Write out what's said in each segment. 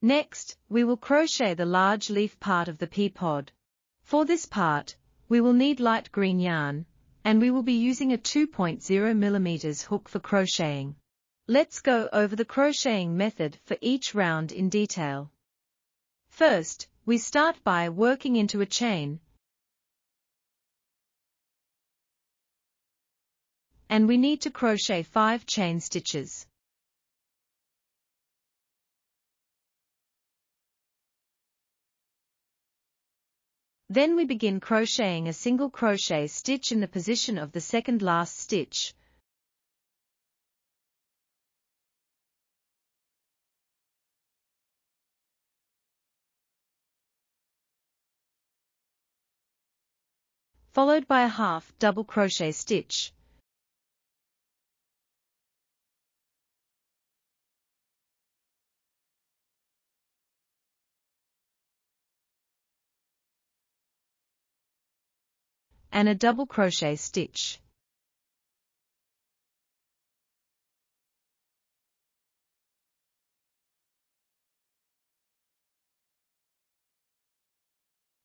Next, we will crochet the large leaf part of the pea pod. For this part, we will need light green yarn, and we will be using a 2.0 mm hook for crocheting. Let's go over the crocheting method for each round in detail. First, we start by working into a chain, and we need to crochet 5 chain stitches. Then we begin crocheting a single crochet stitch in the position of the second last stitch. followed by a half double crochet stitch. And a double crochet stitch.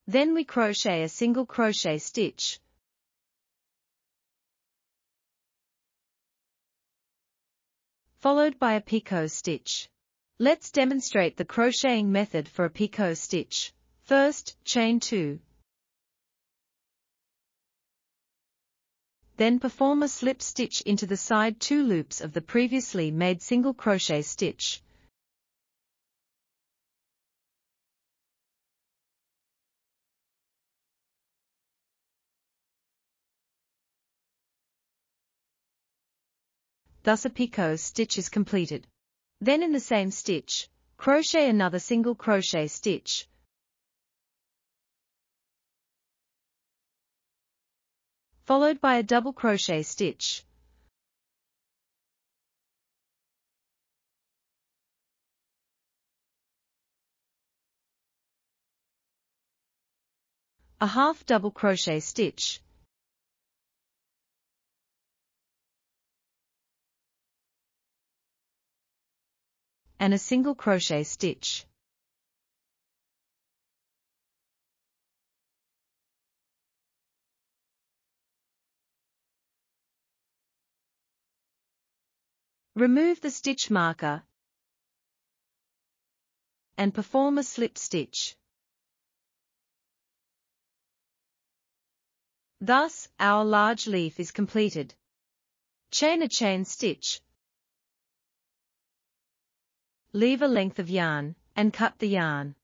Then we crochet a single crochet stitch. followed by a picot stitch. Let's demonstrate the crocheting method for a picot stitch. First, chain 2. Then perform a slip stitch into the side two loops of the previously made single crochet stitch. Thus a picot stitch is completed. Then in the same stitch, crochet another single crochet stitch, followed by a double crochet stitch. A half double crochet stitch. and a single crochet stitch. Remove the stitch marker and perform a slip stitch. Thus, our large leaf is completed. Chain a chain stitch. Leave a length of yarn, and cut the yarn.